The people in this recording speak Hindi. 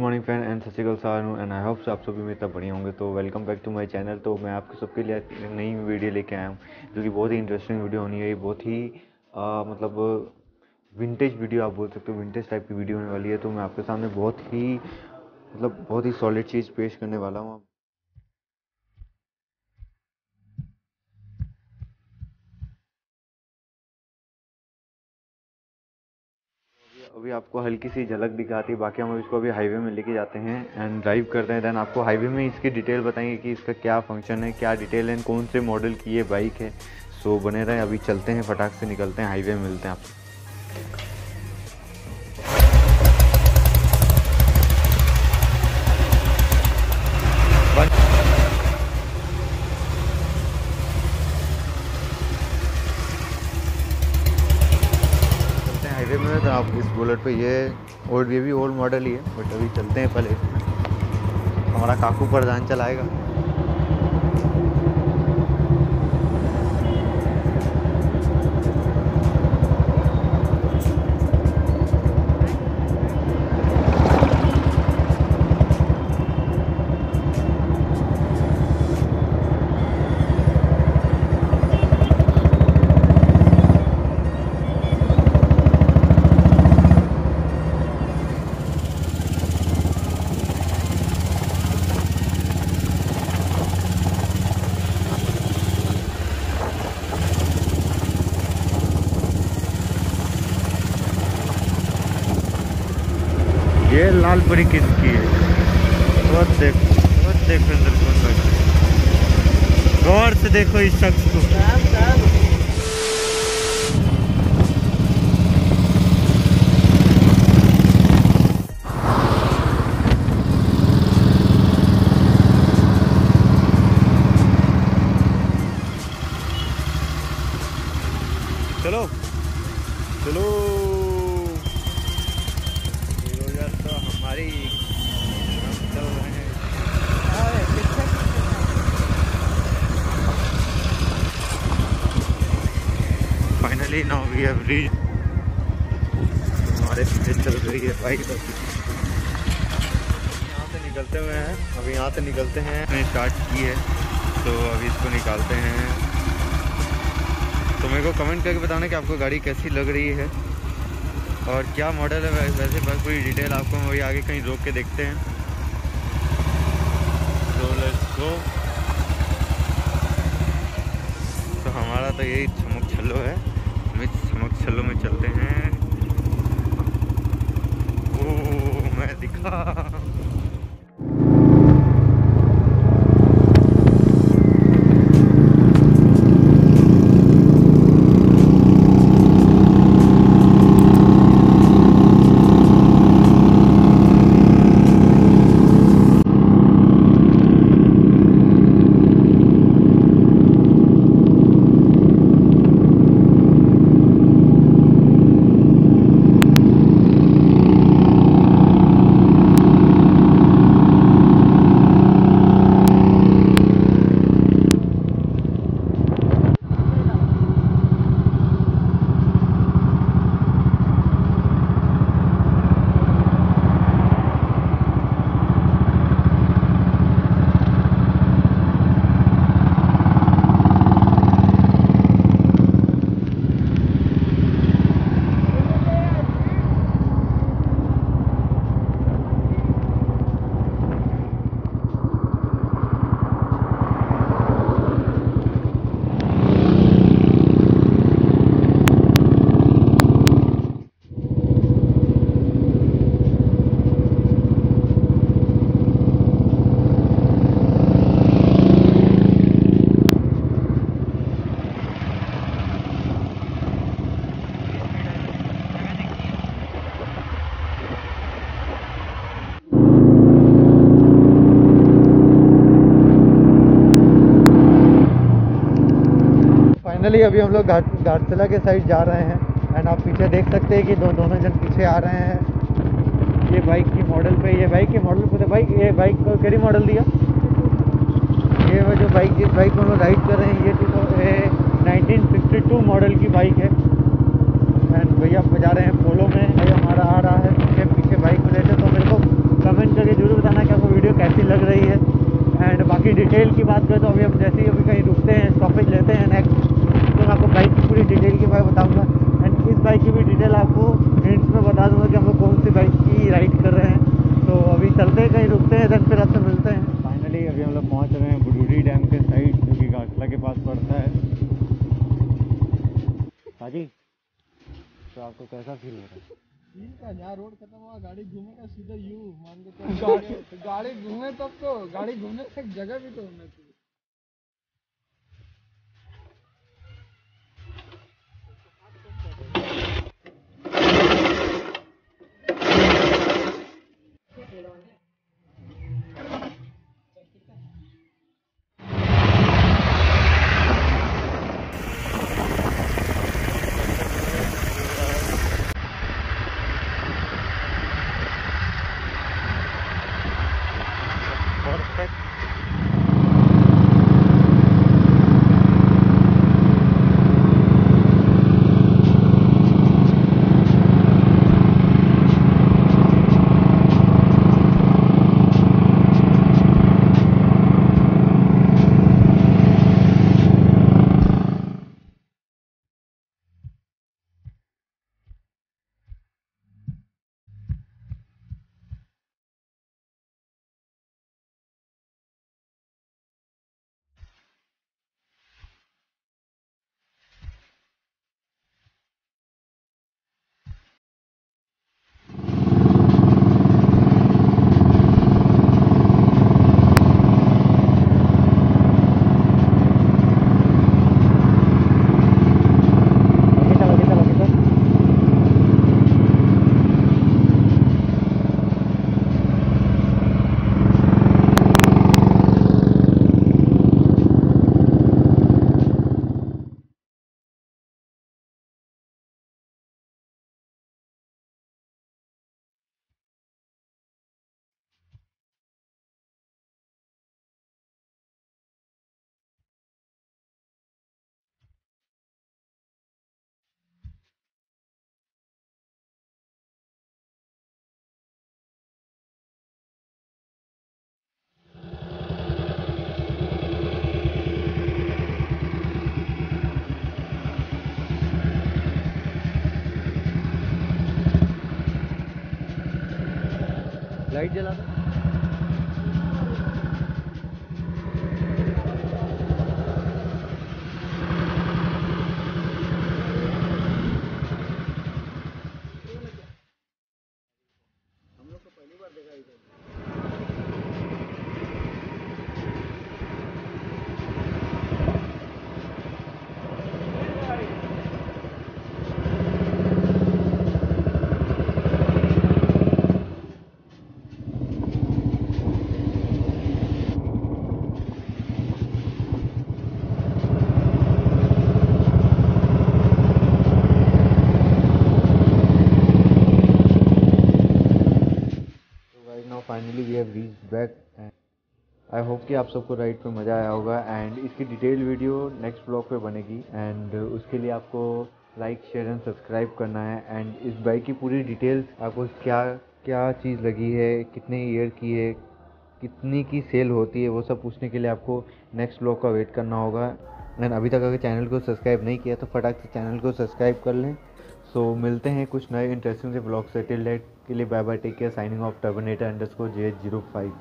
मॉर्निंग फ्रेंड एंड सत श्रीकाल हूँ एंड आई होप आप सभी में तब बढ़िया होंगे। तो welcome back to my channel तो मैं आपके सबके लिए नई वीडियो लेके आया हूँ जो कि बहुत ही इंटरेस्टिंग वीडियो होनी है। बहुत ही आ, मतलब विंटेज वीडियो आप बोल सकते हो विंटेज टाइप की वीडियो होने वाली है। तो मैं आपके सामने बहुत ही मतलब बहुत ही सॉलिड चीज़ पेश करने वाला हूँ। अभी आपको हल्की सी झलक दिखाती है बाकी हम इसको अभी हाईवे में लेके जाते हैं एंड ड्राइव करते हैं। देन आपको हाईवे में इसकी डिटेल बताएँगे कि इसका क्या फ़ंक्शन है, क्या डिटेल है कौन से मॉडल की ये बाइक है। सो बने रहें, अभी चलते हैं, फटाक से निकलते हैं हाईवे में मिलते हैं आपसे हाईवे में तो आप इस बुलेट पे ये और ये भी ओल्ड मॉडल ही है बट अभी चलते हैं पहले। हमारा काकू प्रधान चलाएगा। ये लाल परी किसकी है? बहुत देख, बहुत देखो अंदर कौन बैठा गौर से देखो इस शख्स को। चलो। चलो रोजर तो हमारी हम चल रहे हैं फाइनली नाउ वी हैव हमारे पीछे चल रही है बाइक तो। यहाँ से निकलते हुए हैं। अभी यहाँ से निकलते हैं। हमने स्टार्ट की है। तो अभी इसको निकालते हैं। तो मेरे को कमेंट करके बताना कि आपको गाड़ी कैसी लग रही है। और क्या मॉडल है वैसे बस पूरी डिटेल आपको हम वही आगे कहीं रोक के देखते हैं। तो लेट्स गो तो हमारा तो यही चमक छल्लो है। मैं में चलते हैं। ओ मैं दिखा। फाइनली अभी हम लोग घाट घाटशिला के साइड जा रहे हैं एंड आप पीछे देख सकते हैं कि दो दोनों जन पीछे आ रहे हैं। ये बाइक की मॉडल पे, ये बाइक के मॉडल पे बाइक ये बाइक को कड़ी मॉडल दिया? ये वो जो बाइक जिस बाइक को हम लोग राइड कर रहे हैं, ये तो नाइनटीन सिक्सटी टू मॉडल की बाइक है। एंड भैया जा रहे हैं पोलो में भाई हमारा आ रहा है, पीछे पीछे बाइक में लेते तो मेरे को कमेंट करके ज़रूर बताना कि आपको वीडियो कैसी लग रही है। एंड बाकी डिटेल की बात करें तो अभी हम जैसे ही अभी कहीं रुकते हैं स्टॉपेज लेते हैं नेक्स्ट मैं आपको बाइक की पूरी डिटेल की बारे में बताऊँगा। एंड इस बाइक की भी डिटेल आपको हिंट्स में बता दूँगा कि हम लोग कौन सी बाइक की राइड कर रहे हैं। तो अभी चलते हैं कहीं रुकते हैं देन फिर आपसे मिलते हैं। फाइनली अभी हम लोग पहुँच रहे हैं बुडूरी डैम के साइड जो कि घाटला के पास पड़ता है। हाजी तो आपको कैसा फील हो रहा है? यहाँ रोड खत्म हुआ गाड़ी घूमेगा सीधा यू मान के तो गाड़ी गाड़ी घूमे तब तो गाड़ी घूमने से जगह भी तो होना चाहिए। लाइट जला दो तो guys now reach back I hope कि आप सबको राइड पे मज़ा आया होगा एंड इसकी डिटेल वीडियो नेक्स्ट ब्लॉग पे बनेगी एंड उसके लिए आपको लाइक शेयर एंड सब्सक्राइब करना है एंड इस बाइक की पूरी डिटेल्स आपको क्या क्या चीज़ लगी है कितने ईयर की है कितनी की सेल होती है वो सब पूछने के लिए आपको नेक्स्ट ब्लॉग का वेट करना होगा एंड अभी तक अगर चैनल को सब्सक्राइब नहीं किया तो फटाक से चैनल को सब्सक्राइब कर लें। सो so, मिलते हैं कुछ नए इंटरेस्टिंग से ब्लॉग से। टिल डेट के लिए bye bye take care signing off terminator underscore J zero five